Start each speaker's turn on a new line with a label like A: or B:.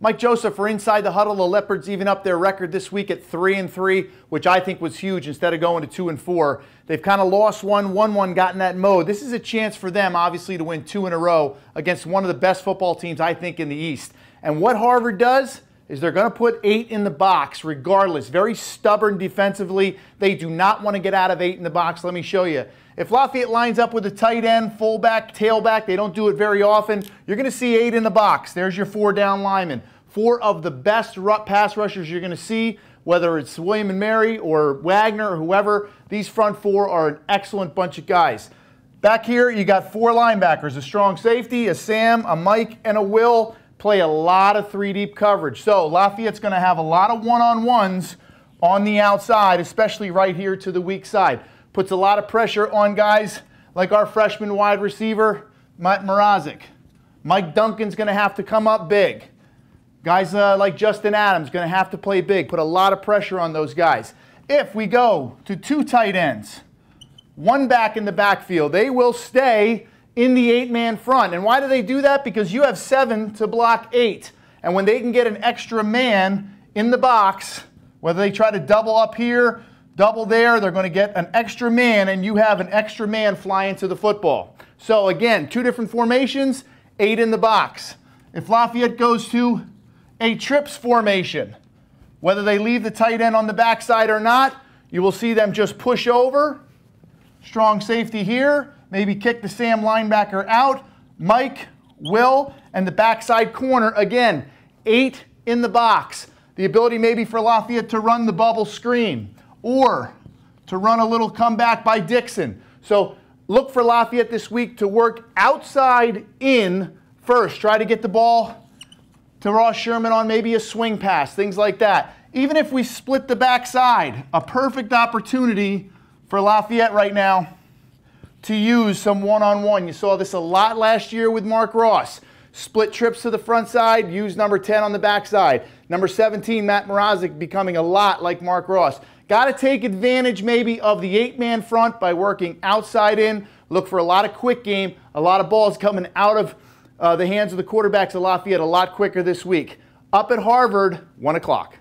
A: Mike Joseph for Inside the Huddle. The Leopards even up their record this week at 3 and 3, which I think was huge instead of going to 2 and 4. They've kind of lost one, won one, got in that mode. This is a chance for them, obviously, to win two in a row against one of the best football teams, I think, in the East. And what Harvard does is they're going to put eight in the box regardless. Very stubborn defensively. They do not want to get out of eight in the box. Let me show you. If Lafayette lines up with a tight end, fullback, tailback, they don't do it very often, you're going to see eight in the box. There's your four down linemen. Four of the best pass rushers you're going to see, whether it's William and Mary or Wagner or whoever. These front four are an excellent bunch of guys. Back here, you got four linebackers, a strong safety, a Sam, a Mike, and a Will play a lot of three deep coverage. So Lafayette's going to have a lot of one-on-ones on the outside, especially right here to the weak side puts a lot of pressure on guys like our freshman wide receiver, Matt Mrazek. Mike Duncan's going to have to come up big. Guys uh, like Justin Adams going to have to play big, put a lot of pressure on those guys. If we go to two tight ends, one back in the backfield, they will stay in the eight-man front. And why do they do that? Because you have seven to block eight. And when they can get an extra man in the box, whether they try to double up here double there, they're going to get an extra man, and you have an extra man flying to the football. So again, two different formations, eight in the box. If Lafayette goes to a trips formation, whether they leave the tight end on the backside or not, you will see them just push over. Strong safety here. Maybe kick the Sam linebacker out. Mike, Will, and the backside corner. Again, eight in the box. The ability maybe for Lafayette to run the bubble screen or to run a little comeback by Dixon. So look for Lafayette this week to work outside in first. Try to get the ball to Ross Sherman on maybe a swing pass, things like that. Even if we split the backside, a perfect opportunity for Lafayette right now to use some one-on-one. You saw this a lot last year with Mark Ross. Split trips to the front side, use number 10 on the backside. Number 17, Matt Mrazek, becoming a lot like Mark Ross. Got to take advantage maybe of the eight-man front by working outside in. Look for a lot of quick game, a lot of balls coming out of uh, the hands of the quarterbacks of Lafayette a lot quicker this week. Up at Harvard, 1 o'clock.